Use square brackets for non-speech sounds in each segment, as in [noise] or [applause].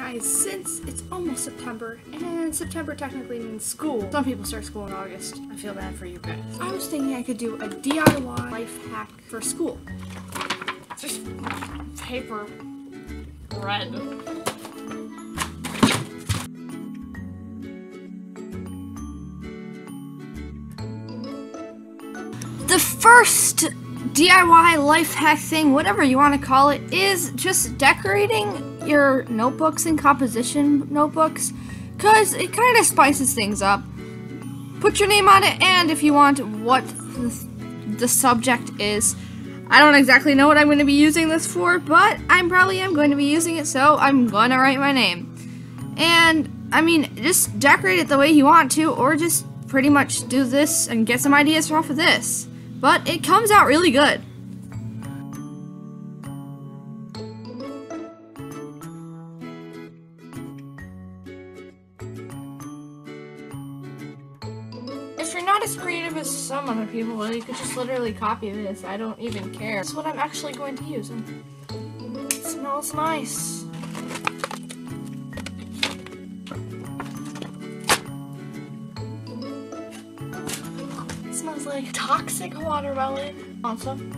guys, since it's almost September, and September technically means school, some people start school in August. I feel bad for you guys. I was thinking I could do a DIY life hack for school. Just paper, red. The first DIY life hack thing, whatever you want to call it, is just decorating your notebooks and composition notebooks because it kind of spices things up. Put your name on it, and if you want, what the subject is. I don't exactly know what I'm going to be using this for, but I probably am going to be using it, so I'm going to write my name. And, I mean, just decorate it the way you want to, or just pretty much do this and get some ideas off of this. But it comes out really good. If you're not as creative as some other people, well, you could just literally copy this. I don't even care. That's what I'm actually going to use. It smells nice. Smells like toxic watermelon. Awesome.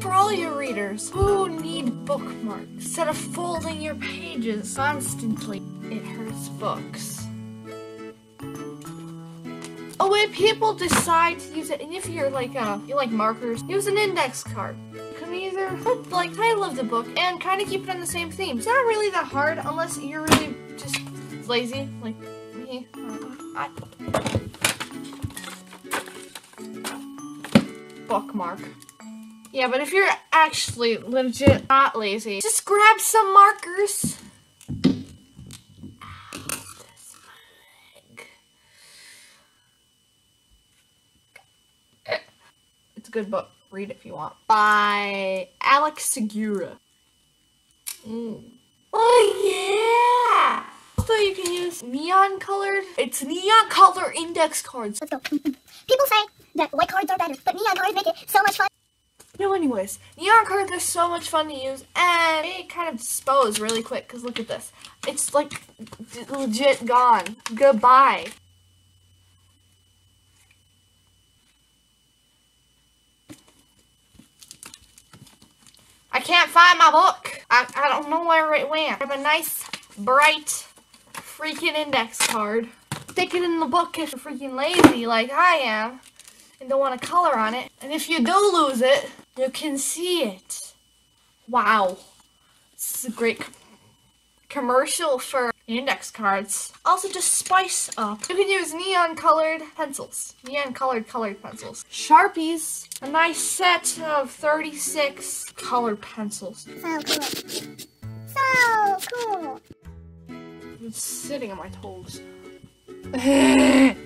For all your readers who need bookmarks, instead of folding your pages constantly, it hurts books. Oh, when people decide to use it, and if you're like uh, you like markers, use an index card. Can like title of the book and kind of keep it on the same theme. It's not really that hard unless you're really just lazy, like me. I... Bookmark. Yeah, but if you're actually legit not lazy, just grab some markers. It's a good book. Read it if you want. By Alex Segura. Mm. Oh yeah! Also, you can use neon colored. It's neon color index cards. Let's go. People say that white cards are better, but neon cards make it so much fun. No, anyways, neon cards are so much fun to use, and they kind of dispose really quick, because look at this. It's, like, legit gone. Goodbye. Can't find my book. I, I don't know where it went. I have a nice, bright, freaking index card. Stick it in the book if you're freaking lazy like I am and don't want to color on it. And if you do lose it, you can see it. Wow. This is a great commercial for index cards. Also, just spice up. You can use neon colored pencils. Neon colored colored pencils. Sharpies. A nice set of 36 colored pencils. So cool. So cool. It's sitting on my toes. [laughs]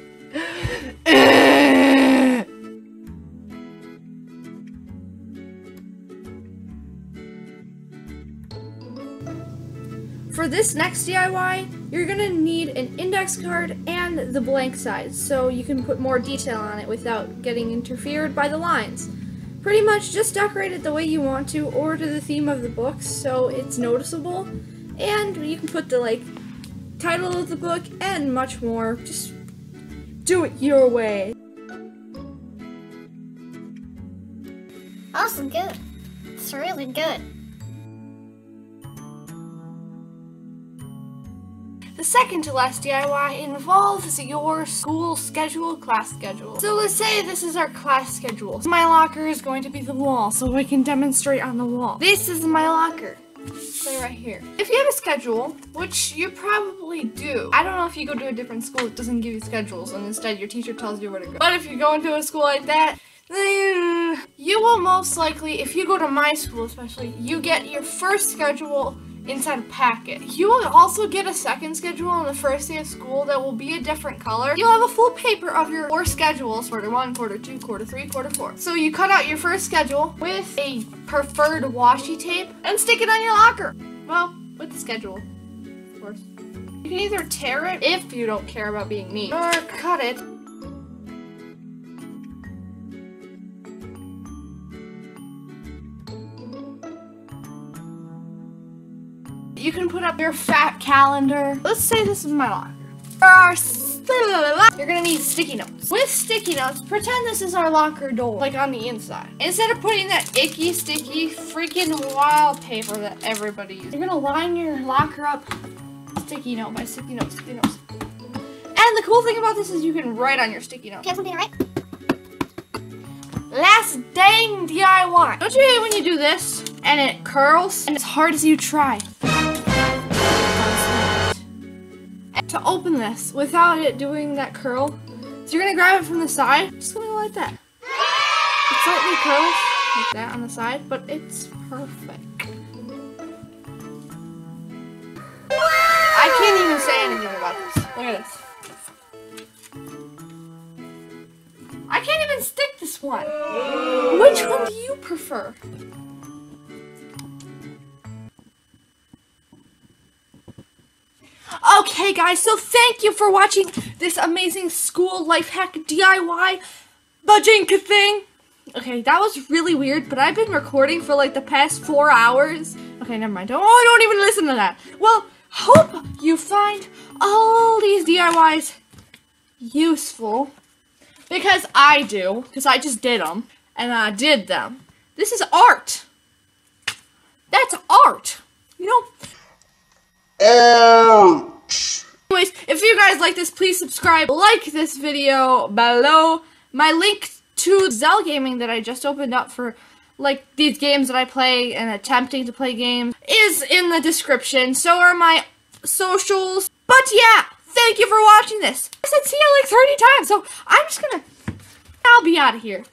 For this next DIY, you're gonna need an index card and the blank side, so you can put more detail on it without getting interfered by the lines. Pretty much just decorate it the way you want to, or to the theme of the book, so it's noticeable. And you can put the like title of the book and much more. Just do it your way. Awesome, good. It's really good. The second to last DIY involves your school schedule, class schedule. So let's say this is our class schedule. My locker is going to be the wall, so I can demonstrate on the wall. This is my locker. Say right here. If you have a schedule, which you probably do, I don't know if you go to a different school, it doesn't give you schedules, and instead your teacher tells you where to go. But if you go into a school like that, you will most likely, if you go to my school especially, you get your first schedule inside a packet. You will also get a second schedule on the first day of school that will be a different color. You'll have a full paper of your four schedules, quarter one, quarter two, quarter three, quarter four. So you cut out your first schedule with a preferred washi tape and stick it on your locker. Well, with the schedule, of course. You can either tear it if you don't care about being neat, or cut it You can put up your fat calendar. Let's say this is my locker. There are you're gonna need sticky notes. With sticky notes, pretend this is our locker door, like on the inside. Instead of putting that icky, sticky, freaking wallpaper that everybody uses, you're gonna line your locker up sticky note by sticky note, sticky notes. And the cool thing about this is you can write on your sticky note. You have something to write? Last dang DIY. Don't you hate when you do this and it curls and as hard as you try? To open this without it doing that curl, so you're gonna grab it from the side, just gonna go like that. It slightly curls like that on the side, but it's perfect. I can't even say anything about this. Look at this. I can't even stick this one. Which one do you prefer? Okay, guys, so thank you for watching this amazing school life hack DIY Bajinka thing. Okay, that was really weird, but I've been recording for like the past four hours. Okay, never mind. Oh, I don't even listen to that. Well, hope you find all these DIYs useful. Because I do. Because I just did them. And I did them. This is art. That's art. You know? Ouch! Anyways, if you guys like this, please subscribe. Like this video below. My link to Gazelle Gaming that I just opened up for like these games that I play and attempting to play games is in the description. So are my socials. But yeah, thank you for watching this. I said see you like 30 times, so I'm just gonna, I'll be out of here.